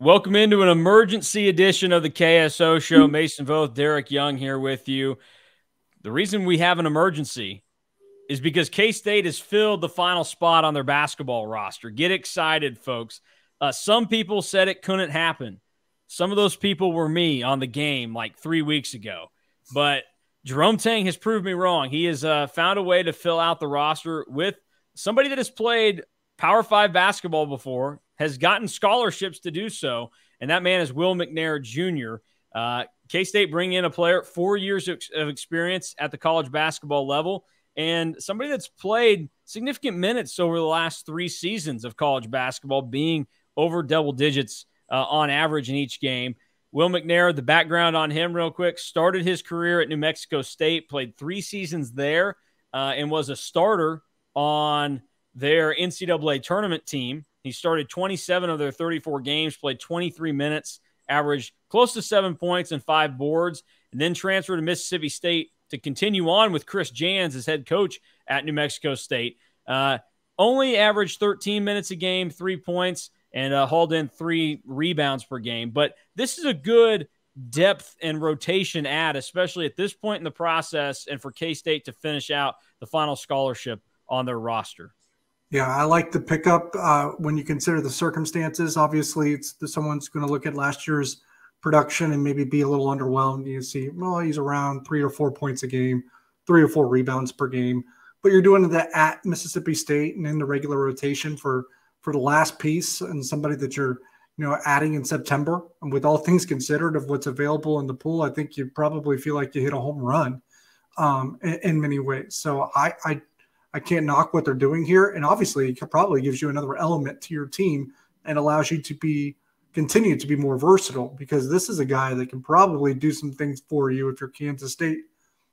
Welcome into an emergency edition of the KSO show. Mason Voth, Derek Young here with you. The reason we have an emergency is because K State has filled the final spot on their basketball roster. Get excited, folks. Uh, some people said it couldn't happen. Some of those people were me on the game like three weeks ago. But Jerome Tang has proved me wrong. He has uh, found a way to fill out the roster with somebody that has played Power Five basketball before, has gotten scholarships to do so, and that man is Will McNair Jr. Uh, K State bring in a player, four years of experience at the college basketball level, and somebody that's played significant minutes over the last three seasons of college basketball, being over double digits uh, on average in each game. Will McNair, the background on him, real quick, started his career at New Mexico State, played three seasons there, uh, and was a starter on their NCAA tournament team. He started 27 of their 34 games, played 23 minutes, averaged close to seven points and five boards, and then transferred to Mississippi State to continue on with Chris Jans as head coach at New Mexico State. Uh, only averaged 13 minutes a game, three points, and uh, hauled in three rebounds per game. But this is a good depth and rotation add, especially at this point in the process, and for K State to finish out the final scholarship on their roster. Yeah, I like the pickup uh, when you consider the circumstances. Obviously, it's someone's going to look at last year's production and maybe be a little underwhelmed. You see, well, he's around three or four points a game, three or four rebounds per game. But you're doing that at Mississippi State and in the regular rotation for for the last piece and somebody that you're you know adding in September. And with all things considered of what's available in the pool, I think you probably feel like you hit a home run um, in, in many ways. So I, I I can't knock what they're doing here. And obviously, it probably gives you another element to your team and allows you to be continue to be more versatile because this is a guy that can probably do some things for you if you're Kansas State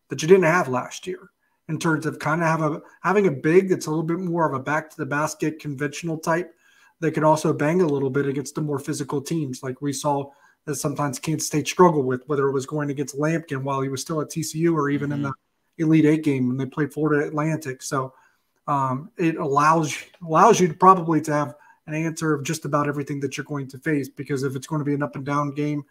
that you didn't have last year in terms of kind of have a having a big that's a little bit more of a back to the basket conventional type that can also bang a little bit against the more physical teams like we saw that sometimes Kansas State struggle with whether it was going against Lampkin while he was still at TCU or even mm-hmm. in the Elite Eight game when they played Florida Atlantic. So um, it allows allows you to probably to have an answer of just about everything that you're going to face. Because if it's going to be an up and down game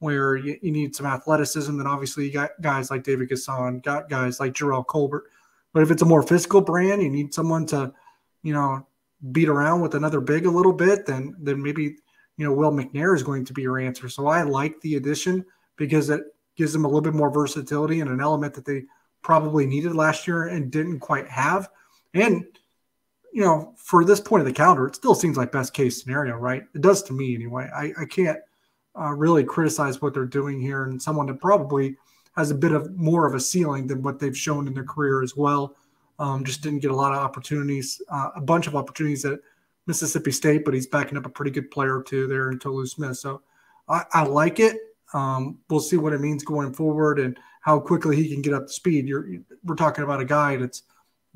where you, you need some athleticism, then obviously you got guys like David N'Guessan, got guys like Jerrell Colbert. But if it's a more physical brand, you need someone to, you know, beat around with another big a little bit, then then maybe you know Will McNair is going to be your answer. So I like the addition because it gives them a little bit more versatility and an element that they probably needed last year and didn't quite have. And, you know, for this point of the calendar, it still seems like best case scenario, right? It does to me anyway. I, I can't uh, really criticize what they're doing here and someone that probably has a bit of more of a ceiling than what they've shown in their career as well. Um, just didn't get a lot of opportunities, uh, a bunch of opportunities at Mississippi State, but he's backing up a pretty good player too there in Tolu Smith. So I, I like it. Um, we'll see what it means going forward and how quickly he can get up to speed. You're, we're talking about a guy that's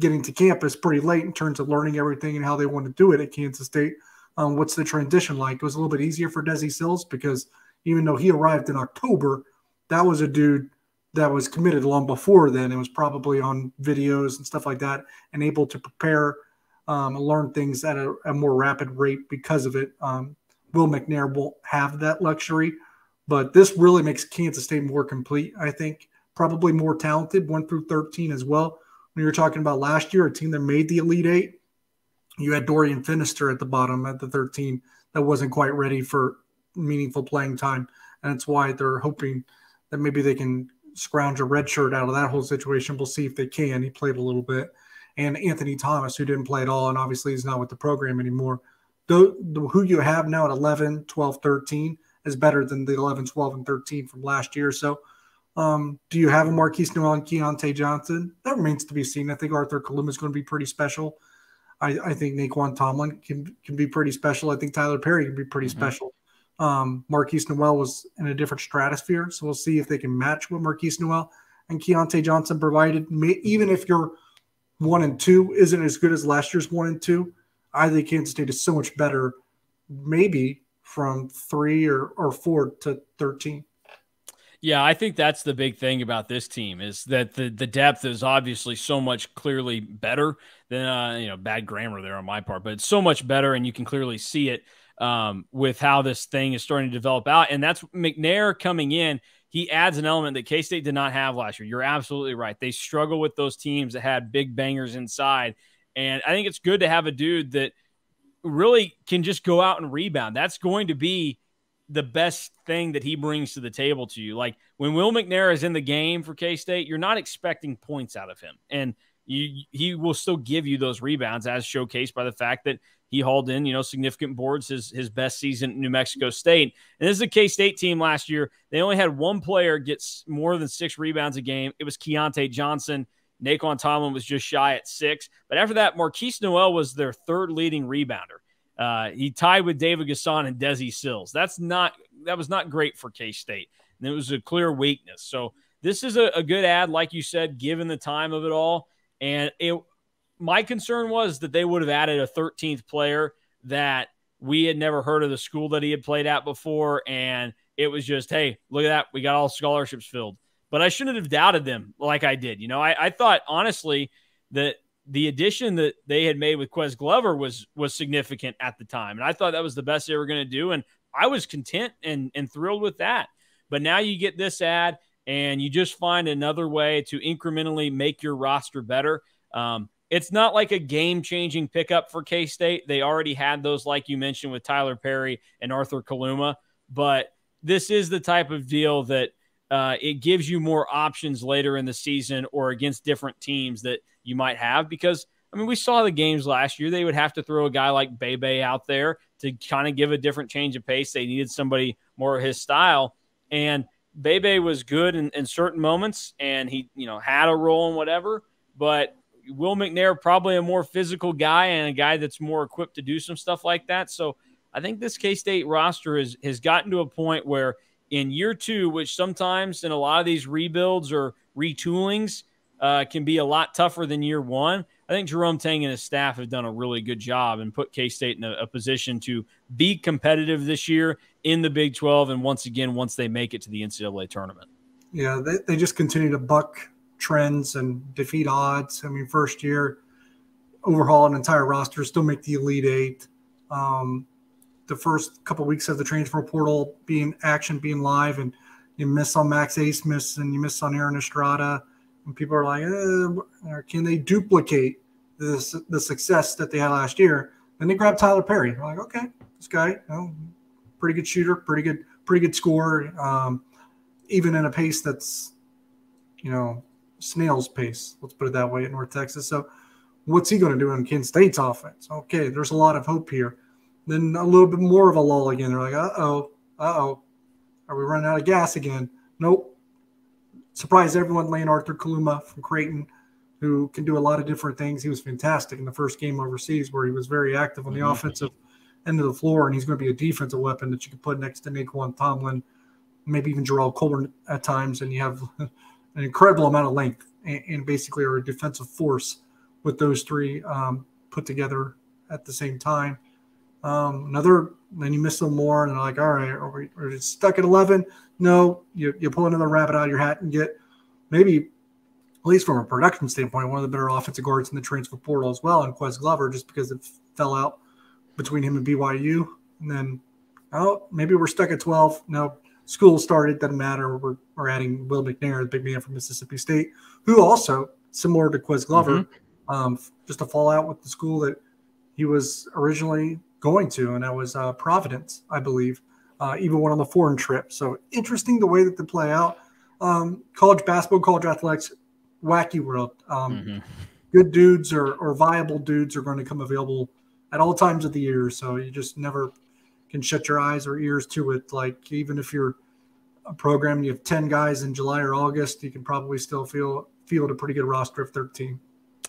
getting to campus pretty late in terms of learning everything and how they want to do it at Kansas State. Um, what's the transition like? It was a little bit easier for Desi Sills because even though he arrived in October, that was a dude that was committed long before then. It was probably on videos and stuff like that and able to prepare um, and learn things at a, a, more rapid rate because of it. Um, Will McNair won't have that luxury, but this really makes Kansas State more complete, I think probably more talented, one through 13 as well. When you were talking about last year, a team that made the Elite Eight, you had Dorian Finister at the bottom at the 13 that wasn't quite ready for meaningful playing time. And that's why they're hoping that maybe they can scrounge a red shirt out of that whole situation. We'll see if they can. He played a little bit. And Anthony Thomas, who didn't play at all, and obviously he's not with the program anymore. Who you have now at 11, 12, 13 is better than the 11, 12, and 13 from last year. So um, do you have a Markquis Nowell and Keyontae Johnson? That remains to be seen. I think Arthur Kaluma is going to be pretty special. I, I, think Nae'Qwan Tomlin can can be pretty special. I think Tyler Perry can be pretty mm-hmm. special. Um, Markquis Nowell was in a different stratosphere, so we'll see if they can match what Markquis Nowell and Keyontae Johnson provided. May, even if your one and two isn't as good as last year's one and two, I think Kansas State is so much better, maybe from three or, or four to 13. Yeah, I think that's the big thing about this team is that the the depth is obviously so much clearly better than uh, you know bad grammar there on my part, but it's so much better, and you can clearly see it um, with how this thing is starting to develop out. And that's McNair coming in. He adds an element that K State did not have last year. You're absolutely right. They struggle with those teams that had big bangers inside. And I think it's good to have a dude that really can just go out and rebound. That's going to be the best thing that he brings to the table to you. Like when Will McNair is in the game for K State, you're not expecting points out of him. And you, he will still give you those rebounds, as showcased by the fact that he hauled in, you know, significant boards his his best season New Mexico State. And this is a K State team last year. They only had one player get more than six rebounds a game. It was Keyontae Johnson. Nae'Qwan Tomlin was just shy at six. But after that, Markquis Nowell was their third leading rebounder. Uh, he tied with David N'Guessan and Desi Sills. That's not that was not great for K State. And it was a clear weakness. So this is a, a good ad, like you said, given the time of it all. And it, my concern was that they would have added a 13th player that we had never heard of the school that he had played at before. And it was just, hey, look at that. We got all scholarships filled. But I shouldn't have doubted them like I did. You know, I, I thought honestly that the addition that they had made with Ques Glover was was significant at the time. And I thought that was the best they were going to do. And I was content and, and thrilled with that. But now you get this ad and you just find another way to incrementally make your roster better. Um, it's not like a game changing pickup for K State. They already had those, like you mentioned, with Tyler Perry and Arthur Kaluma. But this is the type of deal that uh, it gives you more options later in the season or against different teams that you might have. Because, I mean, we saw the games last year. They would have to throw a guy like Bebe out there to kind of give a different change of pace. They needed somebody more of his style. And Bebe was good in, in certain moments and he, you know, had a role and whatever. But Will McNair, probably a more physical guy and a guy that's more equipped to do some stuff like that. So I think this K State roster is, has gotten to a point where in year two, which sometimes in a lot of these rebuilds or retoolings uh, can be a lot tougher than year one. I think Jerome Tang and his staff have done a really good job and put K State in a, a, position to be competitive this year in the Big 12. And once again, once they make it to the NCAA tournament. Yeah, they, they just continue to buck trends and defeat odds. I mean, first year, overhaul an entire roster, still make the Elite Eight. Um, the first couple of weeks of the transfer portal being action, being live, and you miss on Max Abmas and you miss on Aaron Estrada. And people are like, eh, can they duplicate this, the success that they had last year? Then they grab Tyler Perry. They're like, okay, this guy, you know, pretty good shooter, pretty good, pretty good scorer, um, even in a pace that's, you know, snail's pace. Let's put it that way at North Texas. So, what's he going to do in K State's offense? Okay, there's a lot of hope here. Then a little bit more of a lull again. They're like, uh oh, uh oh, are we running out of gas again? Nope. Surprised everyone laying Arthur Kaluma from Creighton, who can do a lot of different things. He was fantastic in the first game overseas, where he was very active on the mm-hmm. offensive end of the floor, and he's going to be a defensive weapon that you can put next to Nae'Qwan Tomlin, maybe even Jerrell Colbert at times, and you have an incredible amount of length and, and basically are a defensive force with those three um, put together at the same time. Um, another, then you miss them more, and they're like, all right, are we, are we stuck at 11? No, you, you pull another rabbit out of your hat and get maybe, at least from a production standpoint, one of the better offensive guards in the transfer portal as well, and Ques Glover, just because it fell out between him and BYU. And then, oh, maybe we're stuck at 12. No, school started, doesn't matter. We're, we're adding Will McNair, the big man from Mississippi State, who also, similar to Ques Glover, mm-hmm. um, just a fallout with the school that he was originally going to, and that was uh, Providence, I believe. Uh, even went on the foreign trip. So interesting the way that they play out. Um, college basketball, college athletics, wacky world. Um, mm-hmm. Good dudes or, or viable dudes are going to come available at all times of the year. So you just never can shut your eyes or ears to it. Like even if you're a program, you have 10 guys in July or August, you can probably still feel field a pretty good roster of 13.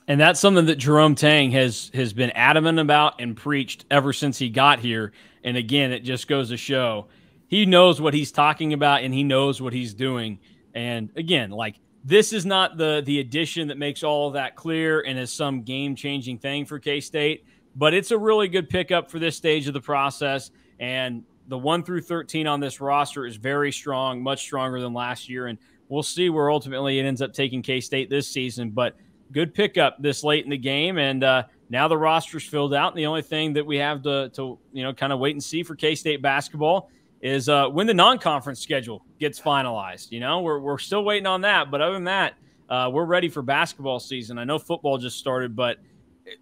And that's something that Jerome Tang has has been adamant about and preached ever since he got here. And again, it just goes to show he knows what he's talking about and he knows what he's doing. And again, like this is not the the addition that makes all of that clear and is some game changing thing for K State, but it's a really good pickup for this stage of the process. And the one through 13 on this roster is very strong, much stronger than last year. And we'll see where ultimately it ends up taking K State this season. But good pickup this late in the game. And uh, now the roster's filled out. And the only thing that we have to, to you know, kind of wait and see for K State basketball is uh, when the non conference schedule gets finalized. You know, we're, we're still waiting on that. But other than that, uh, we're ready for basketball season. I know football just started, but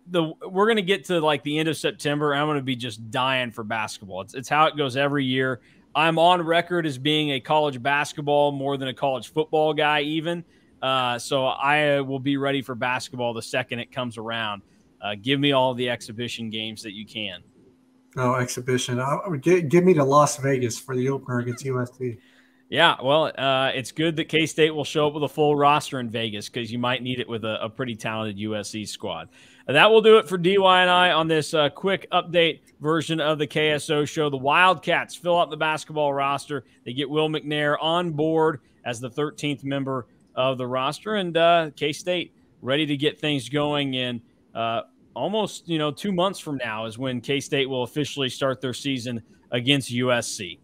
the we're going to get to like the end of September. I'm going to be just dying for basketball. It's, it's how it goes every year. I'm on record as being a college basketball more than a college football guy, even. Uh, so I will be ready for basketball the second it comes around. Uh, give me all the exhibition games that you can. Oh, exhibition! Uh, give, give me to Las Vegas for the opener against USC. Yeah, well, uh, it's good that K State will show up with a full roster in Vegas because you might need it with a, a, pretty talented USC squad. And that will do it for DY and I on this uh, quick update version of the KSO show. The Wildcats fill out the basketball roster. They get Will McNair on board as the 13th member of the roster, and uh, K State ready to get things going. In uh, almost you know two months from now is when K State will officially start their season against USC.